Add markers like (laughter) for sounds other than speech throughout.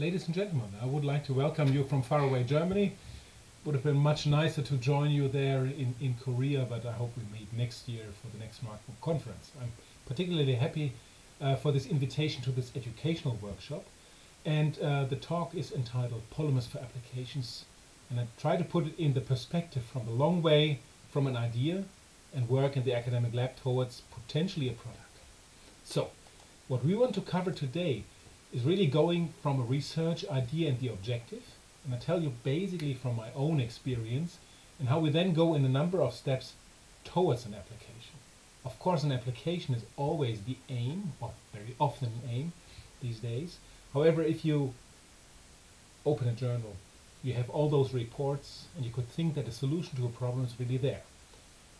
Ladies and gentlemen, I would like to welcome you from faraway Germany. Would have been much nicer to join you there in, in Korea, but I hope we meet next year for the next SmartBook conference. I'm particularly happy uh, for this invitation to this educational workshop. And uh, the talk is entitled Polymers for Applications. And I try to put it in the perspective from a long way from an idea and work in the academic lab towards potentially a product. So, what we want to cover today is really going from a research idea and the objective. And I tell you basically from my own experience and how we then go in a number of steps towards an application. Of course, an application is always the aim, or very often an aim these days. However, if you open a journal, you have all those reports, and you could think that a solution to a problem is really there.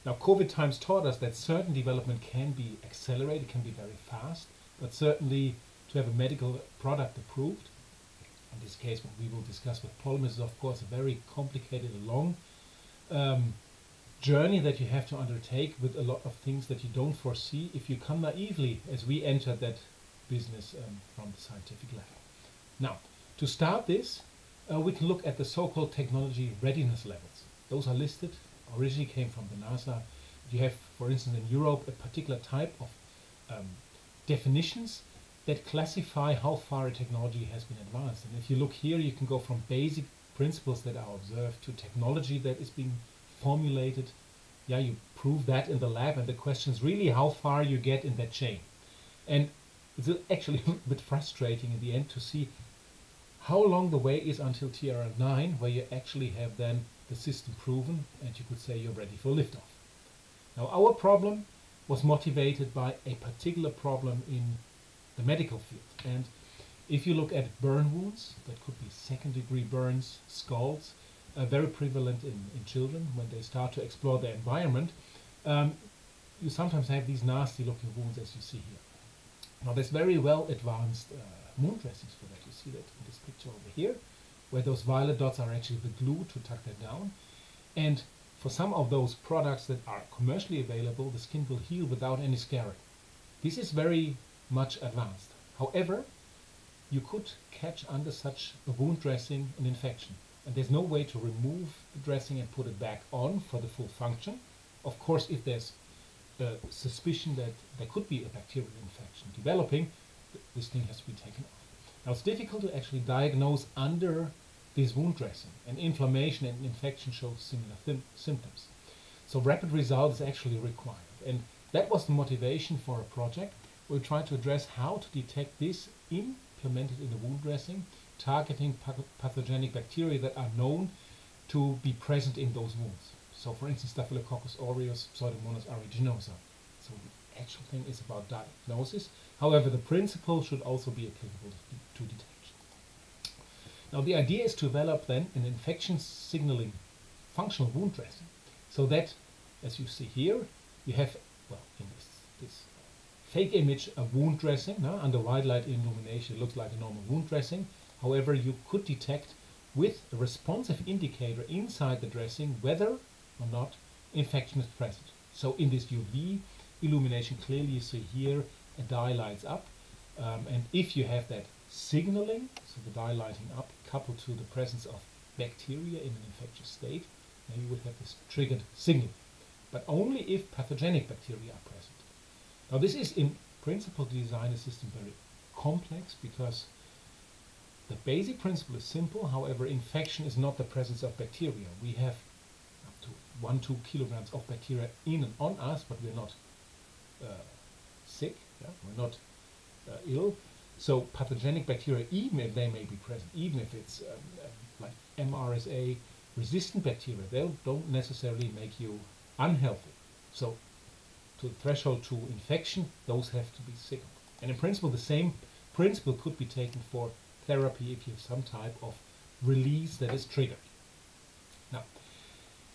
Now, COVID times taught us that certain development can be accelerated, can be very fast, but certainly to have a medical product approved, in this case what we will discuss with polymers is of course a very complicated long um, journey that you have to undertake with a lot of things that you don't foresee if you come naively as we enter that business um, from the scientific level. Now, to start this, uh, we can look at the so-called technology readiness levels. Those are listed originally came from the NASA. You have, for instance, in Europe, a particular type of um, definitions that classify how far a technology has been advanced. And if you look here, you can go from basic principles that are observed to technology that is being formulated. Yeah, you prove that in the lab, and the question is really how far you get in that chain. And it's actually (laughs) a bit frustrating in the end to see how long the way is until TRL9, where you actually have then the system proven, and you could say you're ready for liftoff. Now, our problem was motivated by a particular problem in the medical field. And if you look at burn wounds, that could be second degree burns, scalds, uh, very prevalent in, in children when they start to explore their environment, um, you sometimes have these nasty looking wounds as you see here. Now there's very well advanced uh, wound dressings for that. You see that in this picture over here where those violet dots are actually the glue to tuck that down. And for some of those products that are commercially available, the skin will heal without any scarring. This is very much advanced. However, you could catch under such a wound dressing an infection. And there's no way to remove the dressing and put it back on for the full function. Of course, if there's a suspicion that there could be a bacterial infection developing, this thing has to be taken off. Now it's difficult to actually diagnose under this wound dressing and inflammation and infection show similar symptoms. So rapid result is actually required. And that was the motivation for a project. We tried to address how to detect this implemented in the wound dressing, targeting pathogenic bacteria that are known to be present in those wounds. So for instance, Staphylococcus aureus, Pseudomonas aeruginosa. So the actual thing is about diagnosis. However, the principle should also be applicable to detection. Now the idea is to develop then an infection signaling functional wound dressing so that, as you see here, you have, well, in this, this fake image, a wound dressing. No? Under white light illumination, it looks like a normal wound dressing. However, you could detect with a responsive indicator inside the dressing whether or not infection is present. So in this UV illumination, clearly you see here a dye lights up. Um, and if you have that signaling, so the dye lighting up, coupled to the presence of bacteria in an infectious state, then you would have this triggered signal. But only if pathogenic bacteria are present. Now this is in principle to design a system very complex because the basic principle is simple, however infection is not the presence of bacteria. We have up to one, two kilograms of bacteria in and on us, but we're not uh, sick, yeah? we're not uh, ill, so pathogenic bacteria, even if they may be present, even if it's um, um, like MRSA resistant bacteria, they don't necessarily make you unhealthy. So to the threshold to infection, those have to be signaled. And in principle, the same principle could be taken for therapy if you have some type of release that is triggered. Now,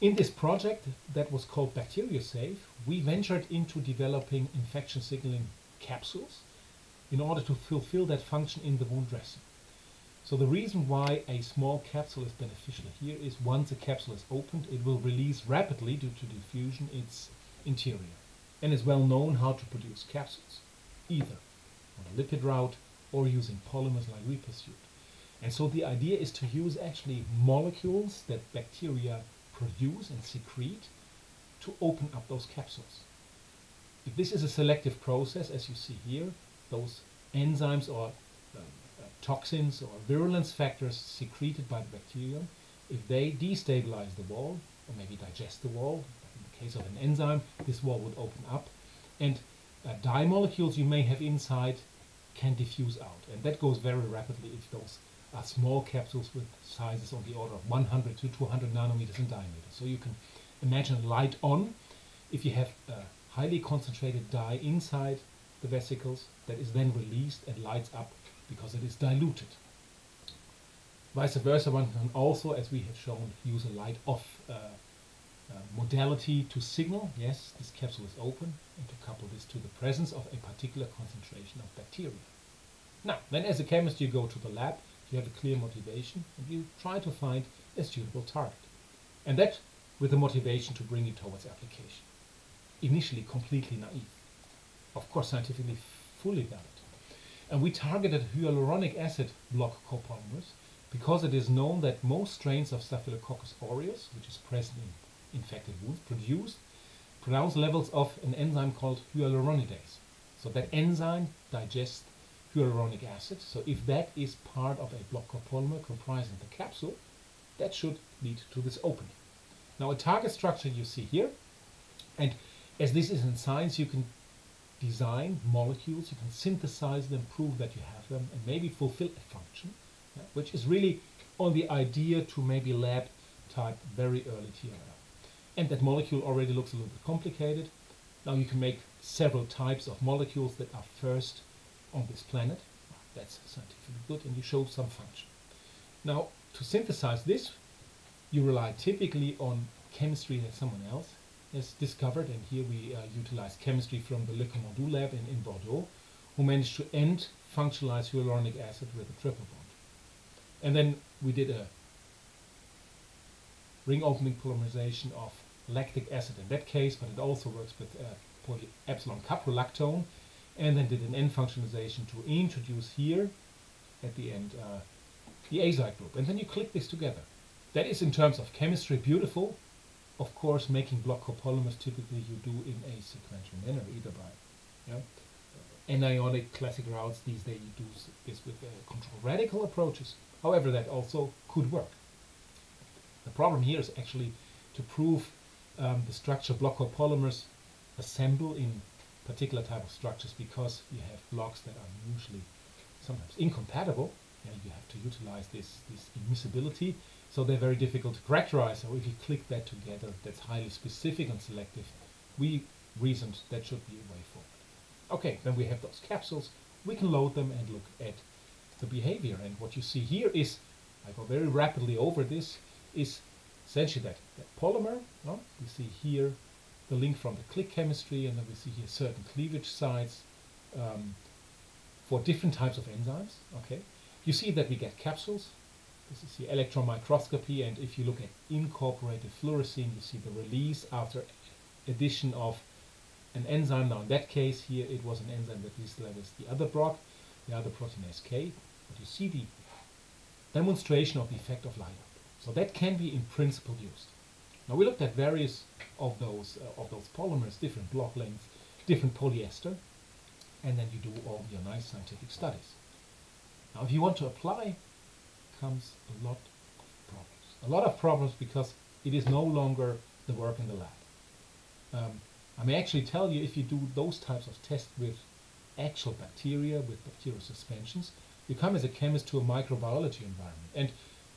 in this project that was called Bacteriosafe, we ventured into developing infection signaling capsules in order to fulfill that function in the wound dressing. So the reason why a small capsule is beneficial here is once a capsule is opened, it will release rapidly due to diffusion its interior. And it's well known how to produce capsules, either on a lipid route or using polymers like we pursued. And so the idea is to use actually molecules that bacteria produce and secrete to open up those capsules. If this is a selective process, as you see here, those enzymes or um, uh, toxins or virulence factors secreted by the bacterium, if they destabilize the wall, or maybe digest the wall, case of an enzyme, this wall would open up, and uh, dye molecules you may have inside can diffuse out. And that goes very rapidly if those are small capsules with sizes on the order of 100 to 200 nanometers in diameter. So you can imagine light on if you have a highly concentrated dye inside the vesicles that is then released and lights up because it is diluted. Vice versa, one can also, as we have shown, use a light off uh, uh, modality to signal, yes, this capsule is open, and to couple this to the presence of a particular concentration of bacteria. Now, then as a chemist you go to the lab, you have a clear motivation, and you try to find a suitable target. And that with the motivation to bring it towards application. Initially completely naive. Of course scientifically fully valid. And we targeted hyaluronic acid block copolymers because it is known that most strains of Staphylococcus aureus, which is present in infected wounds, produce pronounced levels of an enzyme called hyaluronidase. So that enzyme digests hyaluronic acid. So if that is part of a block copolymer comprising the capsule, that should lead to this opening. Now a target structure you see here, and as this is in science, you can design molecules, you can synthesize them, prove that you have them, and maybe fulfill a function, yeah, which is really on the idea to maybe lab type very early TLR. And that molecule already looks a little bit complicated. Now you can make several types of molecules that are first on this planet. That's scientifically good, and you show some function. Now, to synthesize this, you rely typically on chemistry that someone else has discovered, and here we uh, utilize chemistry from the Lecommandoux lab in, in Bordeaux, who managed to end functionalize hyaluronic acid with a triple bond. And then we did a ring opening polymerization of lactic acid in that case, but it also works with uh, epsilon caprolactone, and then did an end functionalization to introduce here at the end uh, the azide group. And then you click this together. That is in terms of chemistry beautiful. Of course, making block copolymers typically you do in a sequential manner, either by yeah, anionic classic routes. These days you do this with uh, control radical approaches. However, that also could work. The problem here is actually to prove um, the structure block copolymers assemble in particular type of structures because you have blocks that are usually sometimes incompatible. Yeah, you have to utilize this, this immiscibility so they're very difficult to characterize. So if you click that together, that's highly specific and selective. We reasoned that should be a way forward. Okay, then we have those capsules. We can load them and look at the behavior. And what you see here is, I go very rapidly over this, is essentially that, that polymer. No? You see here the link from the click chemistry, and then we see here certain cleavage sites um, for different types of enzymes. Okay, You see that we get capsules, this is the electron microscopy, and if you look at incorporated fluorescein, you see the release after addition of an enzyme. Now in that case here, it was an enzyme that levels the other block, the other proteinase K. But you see the demonstration of the effect of light. So that can be in principle used. Now we looked at various of those uh, of those polymers, different block lengths, different polyester, and then you do all your nice scientific studies. Now if you want to apply comes a lot of problems. A lot of problems because it is no longer the work in the lab. Um, I may actually tell you if you do those types of tests with actual bacteria, with bacterial suspensions, you come as a chemist to a microbiology environment. And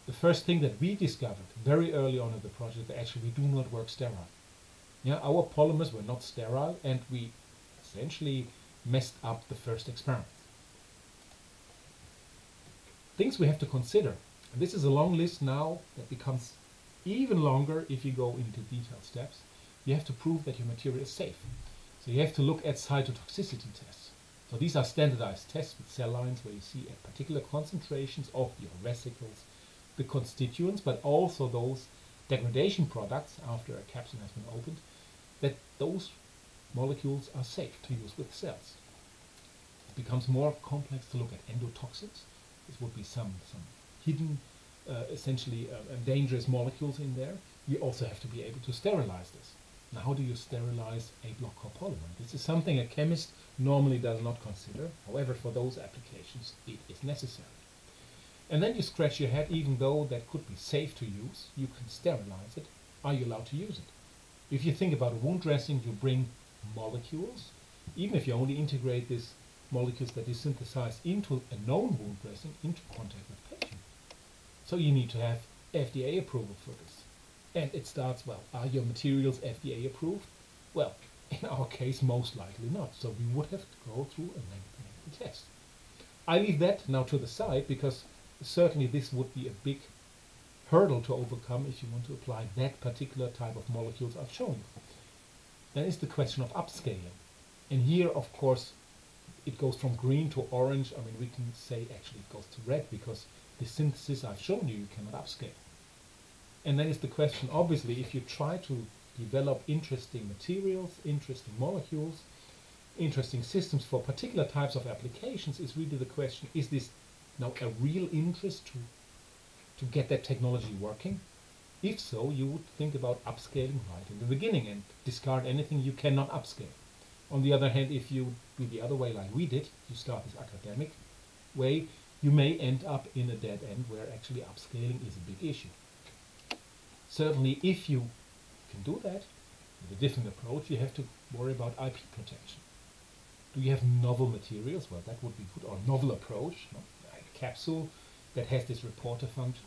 the first thing that we discovered very early on in the project, that actually we do not work sterile. Yeah, our polymers were not sterile and we essentially messed up the first experiment things we have to consider. And this is a long list now that becomes even longer if you go into detailed steps. You have to prove that your material is safe. So you have to look at cytotoxicity tests. So these are standardized tests with cell lines where you see at particular concentrations of your vesicles, the constituents, but also those degradation products after a capsule has been opened, that those molecules are safe to use with cells. It becomes more complex to look at endotoxins. This would be some, some hidden, uh, essentially uh, dangerous molecules in there. You also have to be able to sterilize this. Now, how do you sterilize a block copolymer? This is something a chemist normally does not consider. However, for those applications, it is necessary. And then you scratch your head, even though that could be safe to use, you can sterilize it. Are you allowed to use it? If you think about a wound dressing, you bring molecules. Even if you only integrate these molecules that is synthesized into a known wound dressing into contact with patient. So you need to have FDA approval for this. And it starts, well, are your materials FDA approved? Well, (laughs) in our case, most likely not. So we would have to go through a medical test. I leave that now to the side because certainly this would be a big hurdle to overcome if you want to apply that particular type of molecules I've shown you. Then is the question of upscaling. And here, of course, it goes from green to orange. I mean, we can say actually it goes to red because the synthesis I've shown you, you cannot upscale. And then is the question, obviously, if you try to develop interesting materials, interesting molecules, interesting systems for particular types of applications, is really the question, is this now a real interest to, to get that technology working? If so, you would think about upscaling right in the beginning and discard anything you cannot upscale. On the other hand, if you do the other way like we did, you start this academic way, you may end up in a dead end where actually upscaling is a big issue. Certainly, if you can do that with a different approach, you have to worry about IP protection. Do you have novel materials? Well, that would be good, or novel approach, no? Capsule that has this reporter function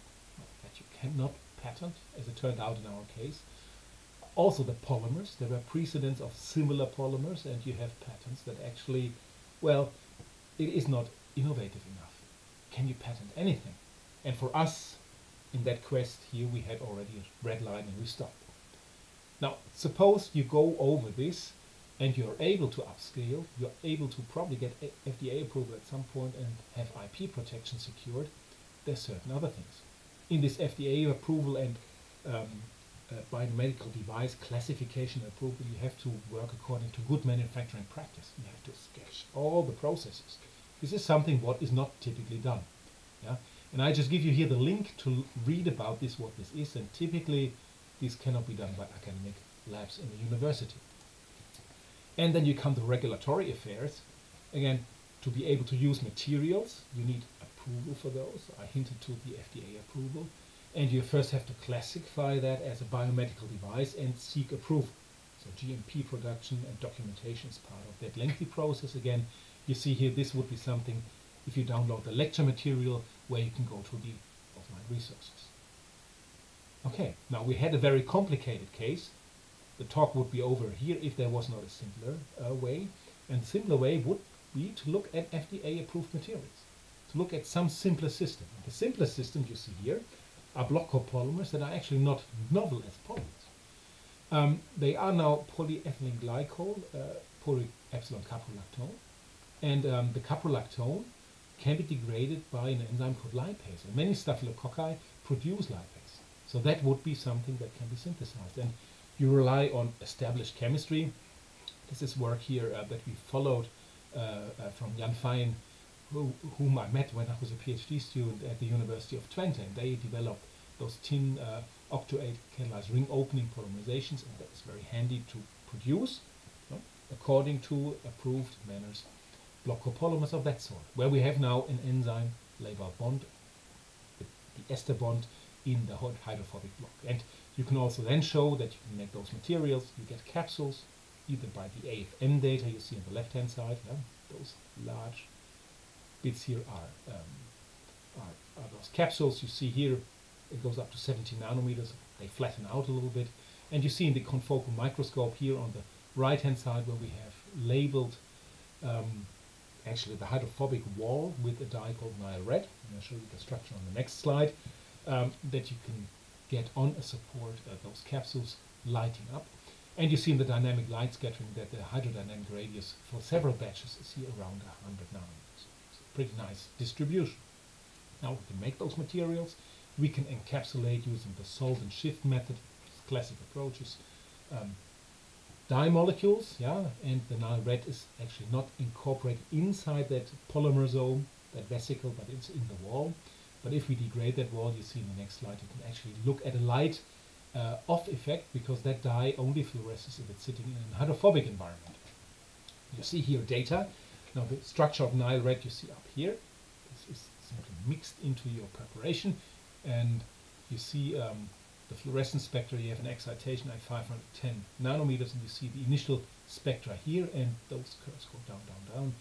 that you cannot patent, as it turned out in our case. Also the polymers, there were precedents of similar polymers and you have patents that actually, well, it is not innovative enough. Can you patent anything? And for us, in that quest here, we had already a red line and we stopped. Now, suppose you go over this and you're able to upscale, you're able to probably get FDA approval at some point and have IP protection secured, there's certain other things. In this FDA approval and um, uh, biomedical device classification approval, you have to work according to good manufacturing practice. You have to sketch all the processes. This is something what is not typically done. Yeah? And I just give you here the link to read about this, what this is, and typically this cannot be done by academic labs in the university. And then you come to regulatory affairs. Again, to be able to use materials, you need approval for those. I hinted to the FDA approval. And you first have to classify that as a biomedical device and seek approval. So GMP production and documentation is part of that lengthy process. Again, you see here, this would be something, if you download the lecture material, where you can go to the offline resources. Okay, now we had a very complicated case. The talk would be over here if there was not a simpler uh, way. And the simpler way would be to look at FDA-approved materials, to look at some simpler system. The simpler system you see here are block copolymers that are actually not novel as polymers. Um, they are now polyethylene glycol, uh, polyepsilon caprolactone, and um, the caprolactone can be degraded by an enzyme called lipase. And many staphylococci produce lipase. So that would be something that can be synthesized. And you rely on established chemistry. This is work here uh, that we followed uh, uh, from Jan Feijen, who, whom I met when I was a PhD student at the University of Twente. And they developed those tin uh, octoate catalyzed ring opening polymerizations, and that is very handy to produce according to approved manners block copolymers of that sort, where we have now an enzyme labeled bond, the, the ester bond in the hydrophobic block. And you can also then show that you can make those materials, you get capsules, either by the AFM data you see on the left hand side, yeah, those large bits here are, um, are, are those capsules. You see here, it goes up to 70 nanometers, they flatten out a little bit, and you see in the confocal microscope here on the right hand side where we have labeled um, actually the hydrophobic wall with a dye called Nile Red. I'll show you the structure on the next slide. Um, that you can get on a support uh, those capsules lighting up. And you see in the dynamic light scattering that the hydrodynamic radius for several batches is here around 100 nanometers. Pretty nice distribution. Now we can make those materials. We can encapsulate using the solvent shift method, classic approaches. Um, dye molecules, yeah, and the Nile red is actually not incorporated inside that polymersome, that vesicle, but it's in the wall. But if we degrade that wall, you see in the next slide, you can actually look at a light uh, off effect because that dye only fluoresces if it's sitting in a hydrophobic environment. You see here data. Now the structure of Nile red you see up here. This is simply mixed into your preparation and you see um, the fluorescence spectra, you have an excitation at 510 nanometers and you see the initial spectra here and those curves go down, down, down.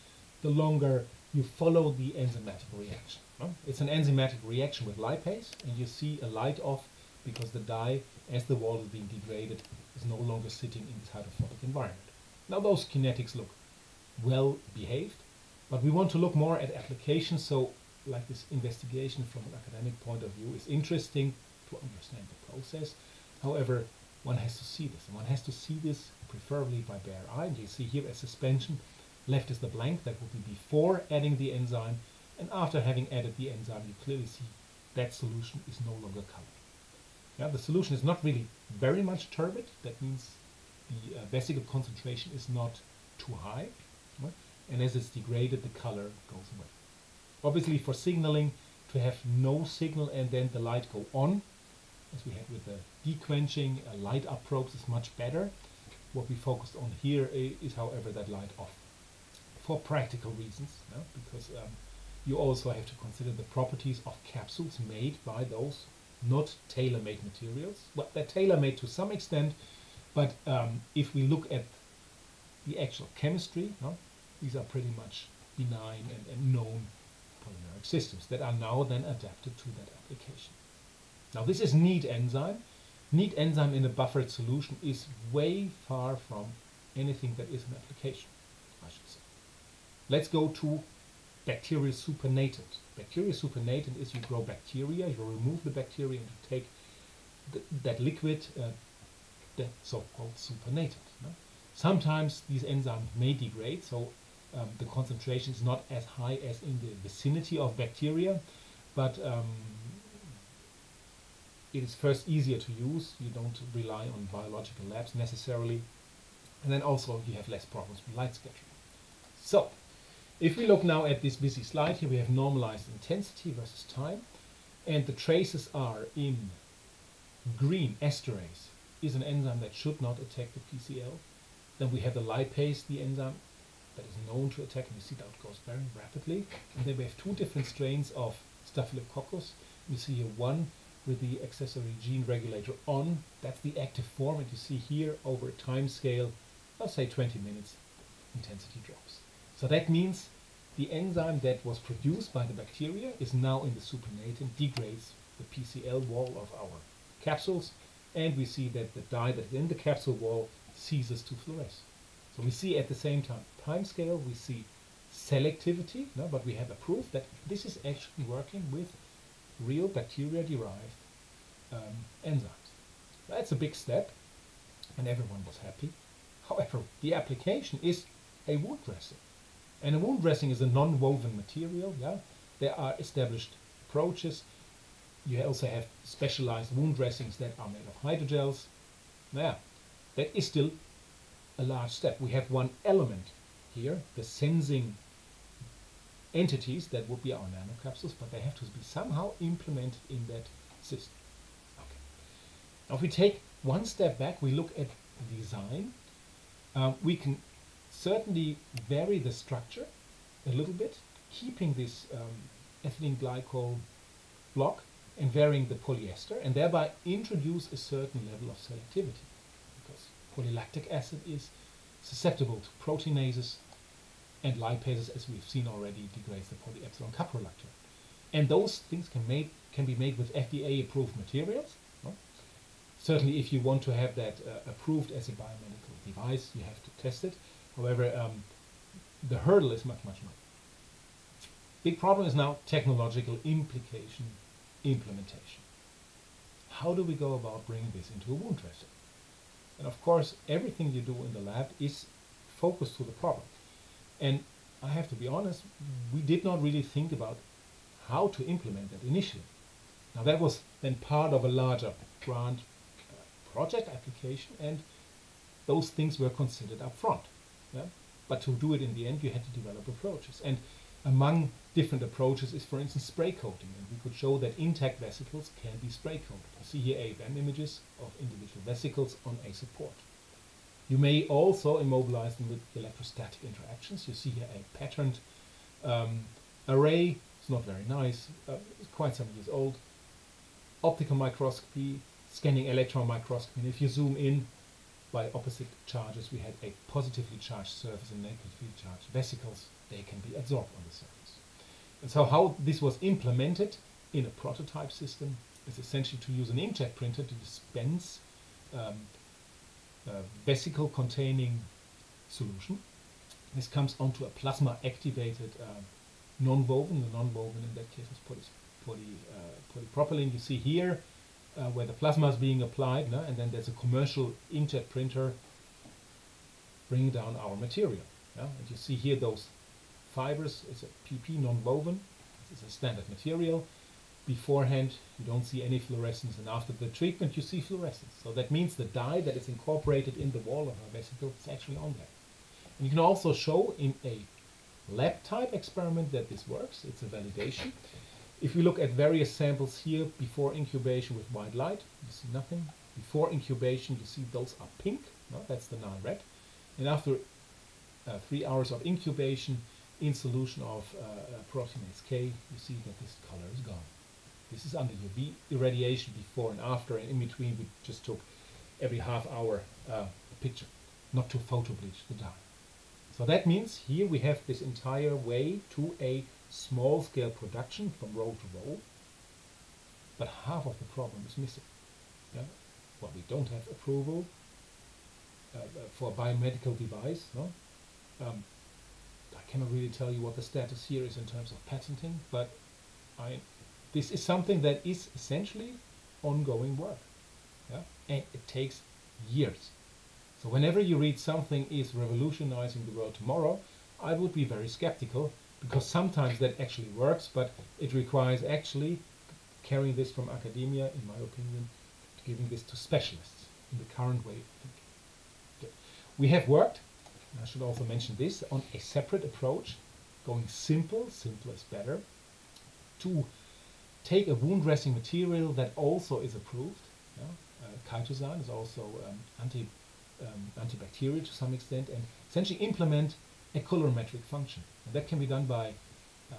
The longer you follow the enzymatic reaction. It's an enzymatic reaction with lipase and you see a light off because the dye, as the wall is being degraded, is no longer sitting in this hydrophobic environment. Now those kinetics look well behaved, but we want to look more at applications, so like this investigation from an academic point of view is interesting to understand the process. However, one has to see this, and one has to see this preferably by bare eye. And you see here a suspension, left is the blank, that would be before adding the enzyme, and after having added the enzyme, you clearly see that solution is no longer colored. Yeah, the solution is not really very much turbid. That means the uh, vesicle concentration is not too high. Right? And as it's degraded, the color goes away. Obviously, for signaling, to have no signal and then the light go on, as we had with the dequenching, uh, light up probes is much better. What we focused on here is, however, that light off. For practical reasons, no? because um, you also have to consider the properties of capsules made by those not tailor-made materials. Well, they're tailor-made to some extent, but um, if we look at the actual chemistry, no, these are pretty much benign and, and known polymeric systems that are now then adapted to that application. Now this is neat enzyme. Neat enzyme in a buffered solution is way far from anything that is an application, I should say. Let's go to bacteria supernatant. Bacteria supernatant is you grow bacteria, you remove the bacteria and you take the, that liquid, uh, the so-called supernatant. No? Sometimes these enzymes may degrade, so um, the concentration is not as high as in the vicinity of bacteria, but um, it is first easier to use. You don't rely on biological labs necessarily. And then also you have less problems with light scattering. So if we look now at this busy slide here, we have normalized intensity versus time. And the traces are in green esterase is an enzyme that should not attack the PCL. Then we have the lipase, the enzyme that is known to attack, and you see that goes very rapidly. And then we have two different strains of Staphylococcus. You see here one with the accessory gene regulator on, that's the active form, and you see here over a time scale, let's say 20 minutes, intensity drops. So that means the enzyme that was produced by the bacteria is now in the supernatant, degrades the PCL wall of our capsules, and we see that the dye that is in the capsule wall ceases to fluoresce. So we see at the same time time scale, we see selectivity, no, but we have a proof that this is actually working with real bacteria-derived um, enzymes. That's a big step, and everyone was happy. However, the application is a wound dressing. And a wound dressing is a non-woven material. Yeah, there are established approaches. You also have specialized wound dressings that are made of hydrogels. Yeah, that is still a large step. We have one element here, the sensing entities that would be our nanocapsules, but they have to be somehow implemented in that system. Okay. Now, if we take one step back, we look at the design. Uh, we can certainly vary the structure a little bit, keeping this um, ethylene glycol block and varying the polyester, and thereby introduce a certain level of selectivity, because polylactic acid is susceptible to proteinases and lipases, as we've seen already, degrades the polyepsilon caprolactone. And those things can, made, can be made with FDA-approved materials. Certainly, if you want to have that uh, approved as a biomedical device, you have to test it. However, um, the hurdle is much, much more. Big problem is now technological implication, implementation. How do we go about bringing this into a wound dressing? And of course, everything you do in the lab is focused to the problem. And I have to be honest, we did not really think about how to implement that initially. Now that was then part of a larger grant uh, project application and those things were considered up front. Yeah? But to do it in the end, you had to develop approaches. And among different approaches is, for instance, spray coating. And we could show that intact vesicles can be spray coated. You see here AFM images of individual vesicles on a support. You may also immobilize them with electrostatic interactions. You see here a patterned um, array. It's not very nice. Uh, it's quite some years old. Optical microscopy, scanning electron microscopy. And if you zoom in by opposite charges, we had a positively charged surface and negatively charged vesicles. They can be absorbed on the surface. And so how this was implemented in a prototype system is essentially to use an inkjet printer to dispense um, vesicle containing solution. This comes onto a plasma activated uh, non-woven. The non-woven in that case is poly, poly, uh, polypropylene. You see here uh, where the plasma is being applied, no? and then there's a commercial inkjet printer bringing down our material. Yeah? And you see here those fibers. It's a PP non-woven. Is a standard material beforehand you don't see any fluorescence and after the treatment you see fluorescence. So that means the dye that is incorporated in the wall of our vesicle is actually on there. And you can also show in a lab type experiment that this works. It's a validation. If we look at various samples here before incubation with white light, you see nothing. Before incubation you see those are pink, no, that's the Nile red. And after uh, three hours of incubation in solution of uh, uh proteinase K, you see that this color is gone. This is under UV irradiation before and after, and in between we just took every half hour uh, picture, not to photo bleach the dye. So that means here we have this entire way to a small scale production from roll to roll, but half of the problem is missing. Yeah? Well, we don't have approval uh, uh for a biomedical device. No? Um, I cannot really tell you what the status here is in terms of patenting, but I this is something that is essentially ongoing work. Yeah? And it takes years. So whenever you read something is revolutionizing the world tomorrow, I would be very skeptical because sometimes that actually works, but it requires actually carrying this from academia, in my opinion, giving this to specialists in the current way of thinking. Okay. We have worked, I should also mention this, on a separate approach, going simple, simple is better, to take a wound dressing material that also is approved. Yeah? Uh, is also um, anti, um, antibacterial to some extent, and essentially implement a colorimetric function. That can be done by um,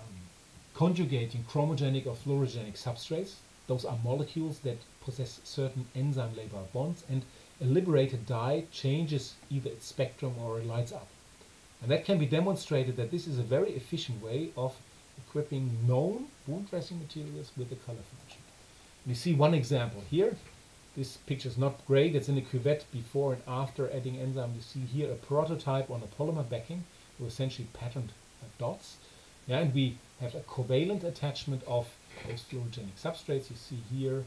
conjugating chromogenic or fluorogenic substrates. Those are molecules that possess certain enzyme labile bonds, and a liberated dye changes either its spectrum or it lights up. And that can be demonstrated that this is a very efficient way of equipping known wound dressing materials with the color function. We see one example here. This picture is not great. It's in a cuvette before and after adding enzyme. You see here a prototype on a polymer backing with essentially patterned dots. Yeah, and we have a covalent attachment of those fluorogenic substrates. You see here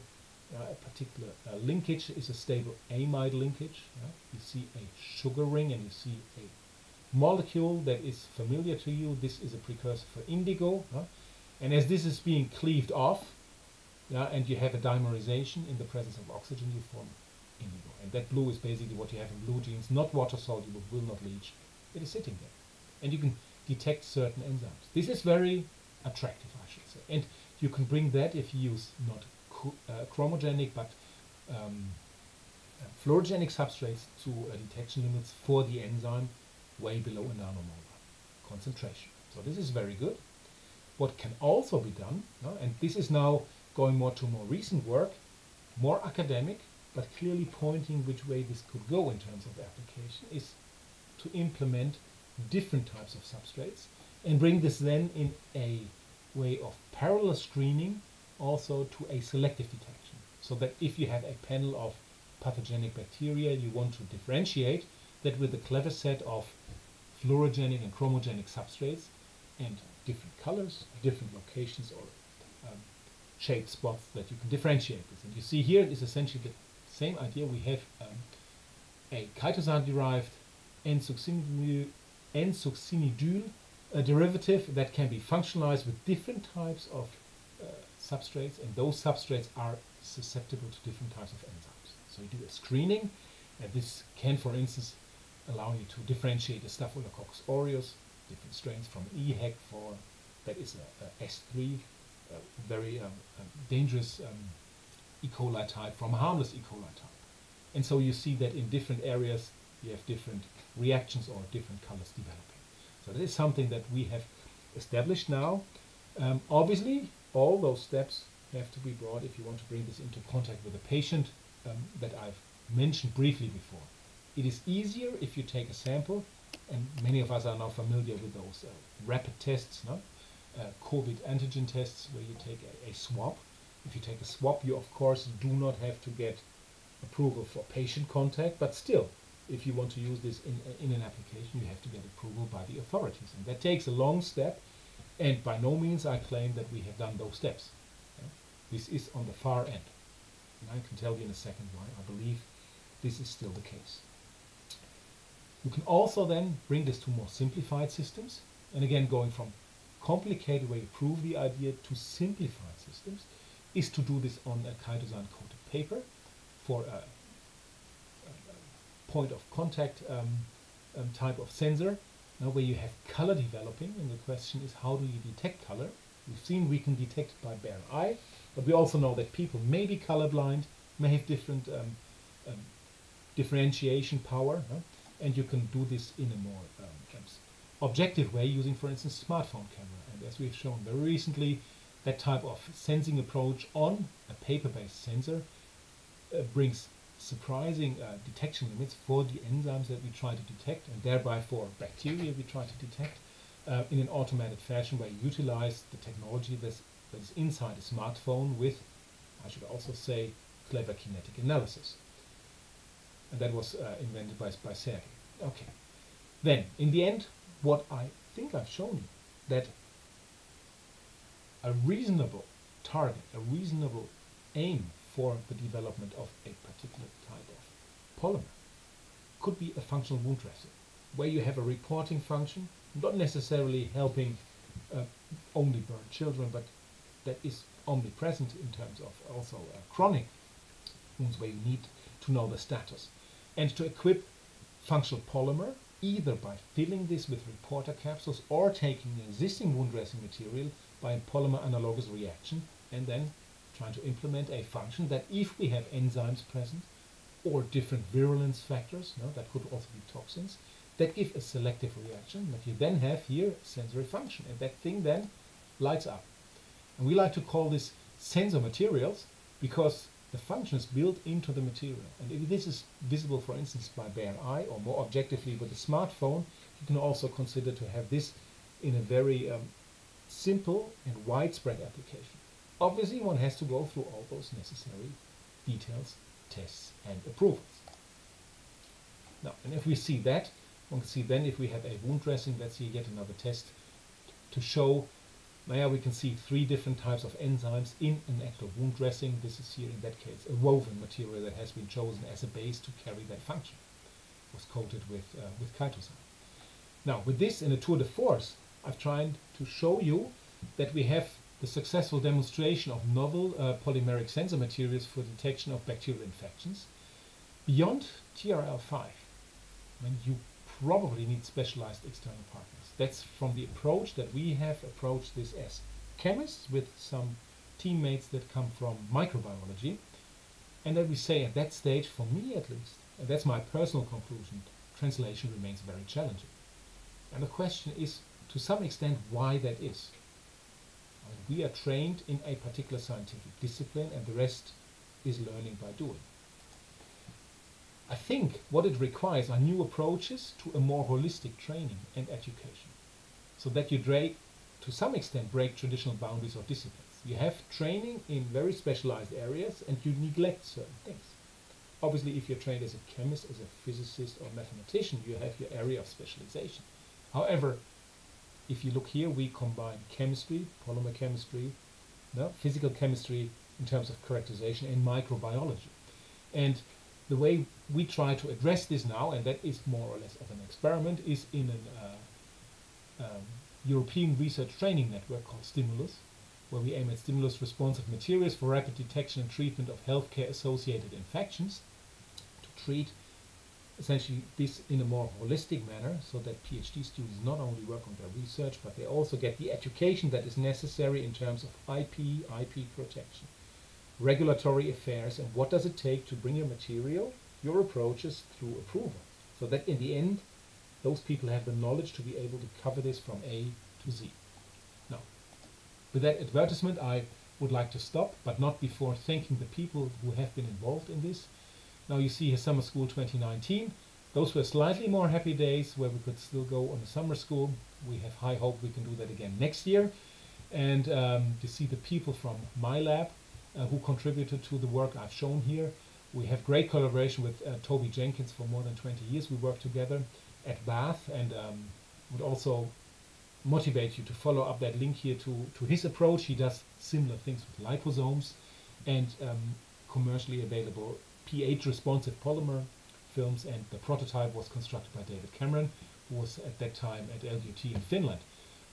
uh, a particular uh, linkage is a stable amide linkage. Yeah? You see a sugar ring and you see a molecule that is familiar to you. This is a precursor for indigo. Huh? And as this is being cleaved off, yeah, and you have a dimerization in the presence of oxygen, you form indigo. And that blue is basically what you have in blue jeans, not water soluble, will not leach. It is sitting there. And you can detect certain enzymes. This is very attractive, I should say. And you can bring that if you use not uh, chromogenic but um, uh, fluorogenic substrates to uh, detection limits for the enzyme way below a nanomolar concentration. So this is very good. What can also be done, and this is now going more to more recent work, more academic, but clearly pointing which way this could go in terms of application, is to implement different types of substrates and bring this then in a way of parallel screening also to a selective detection. So that if you have a panel of pathogenic bacteria you want to differentiate, that with a clever set of fluorogenic and chromogenic substrates and different colors, different locations or um, shaped spots that you can differentiate this. And you see here is essentially the same idea. We have um, a chitosan-derived N-succinidul a derivative that can be functionalized with different types of uh, substrates, and those substrates are susceptible to different types of enzymes. So you do a screening, and this can, for instance, allow you to differentiate the Staphylococcus aureus, different strains from EHEC for that is a, a S3, a very um, dangerous um, E. coli type from a harmless E. coli type. And so you see that in different areas you have different reactions or different colors developing. So that is something that we have established now. Um, obviously, all those steps have to be brought if you want to bring this into contact with a patient um, that I've mentioned briefly before. It is easier if you take a sample, and many of us are now familiar with those uh, rapid tests, no? Uh, COVID antigen tests, where you take a, a swab. If you take a swab, you of course do not have to get approval for patient contact, but still, if you want to use this in, in an application, you have to get approval by the authorities. And that takes a long step, and by no means I claim that we have done those steps. This is on the far end. And I can tell you in a second why I believe this is still the case. You can also then bring this to more simplified systems, and again going from complicated where you prove the idea to simplified systems is to do this on a chitosan coated paper for a point of contact um, um, type of sensor now where you have color developing and the question is how do you detect color we've seen we can detect it by bare eye but we also know that people may be colorblind may have different um, um differentiation power and you can do this in a more um, objective way using, for instance, smartphone camera. And as we've shown very recently, that type of sensing approach on a paper-based sensor uh, brings surprising uh, detection limits for the enzymes that we try to detect and thereby for bacteria we try to detect uh, in an automated fashion where you utilize the technology that's, that is inside a smartphone with, I should also say, clever kinetic analysis. And that was uh, invented by, by Sergey. Okay. Then, in the end, what I think I've shown you, that a reasonable target, a reasonable aim for the development of a particular type of polymer could be a functional wound dressing, where you have a reporting function, not necessarily helping uh, only burn children, but that is omnipresent in terms of also uh, chronic wounds where you need to know the status. And to equip functional polymer either by filling this with reporter capsules or taking existing wound dressing material by a polymer analogous reaction and then trying to implement a function that if we have enzymes present or different virulence factors, no, that could also be toxins, that give a selective reaction that you then have here sensory function and that thing then lights up. And we like to call this sensor materials because the function is built into the material. And if this is visible, for instance, by bare eye or more objectively with a smartphone, you can also consider to have this in a very um, simple and widespread application. Obviously, one has to go through all those necessary details, tests, and approvals. Now, and if we see that, one can see then if we have a wound dressing, let's see yet another test to show now we can see three different types of enzymes in an actual wound dressing. This is here in that case a woven material that has been chosen as a base to carry that function. It was coated with, uh, with chitosan. Now with this in a tour de force, I've tried to show you that we have the successful demonstration of novel uh, polymeric sensor materials for detection of bacterial infections. Beyond TRL5, when you probably need specialized external partners. That's from the approach that we have approached this as chemists with some teammates that come from microbiology. And that we say at that stage, for me at least, and that's my personal conclusion, translation remains very challenging. And the question is, to some extent, why that is. We are trained in a particular scientific discipline and the rest is learning by doing. I think what it requires are new approaches to a more holistic training and education. So that you break, to some extent, break traditional boundaries of disciplines. You have training in very specialized areas and you neglect certain things. Obviously, if you're trained as a chemist, as a physicist or mathematician, you have your area of specialization. However, if you look here, we combine chemistry, polymer chemistry, no, physical chemistry in terms of characterization, and microbiology. And the way we try to address this now, and that is more or less of an experiment, is in a uh, um, European research training network called Stimulus, where we aim at stimulus responsive materials for rapid detection and treatment of healthcare associated infections to treat essentially this in a more holistic manner so that PhD students not only work on their research but they also get the education that is necessary in terms of IP, IP protection, regulatory affairs and what does it take to bring your material, your approaches through approval? So that in the end those people have the knowledge to be able to cover this from A to Z. Now, with that advertisement I would like to stop but not before thanking the people who have been involved in this now you see Summer School 2019. Those were slightly more happy days where we could still go on the summer school. We have high hope we can do that again next year. And um, you see the people from my lab uh, who contributed to the work I've shown here. We have great collaboration with uh, Toby Jenkins for more than 20 years. We work together at Bath and um, would also motivate you to follow up that link here to, to his approach. He does similar things with liposomes and um, commercially available pH responsive polymer films and the prototype was constructed by David Cameron who was at that time at LUT in Finland.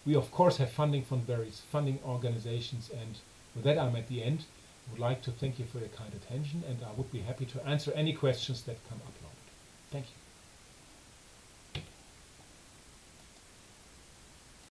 We of course have funding from various funding organizations and with that I'm at the end. I would like to thank you for your kind attention and I would be happy to answer any questions that come uploaded. Thank you.